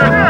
Yo.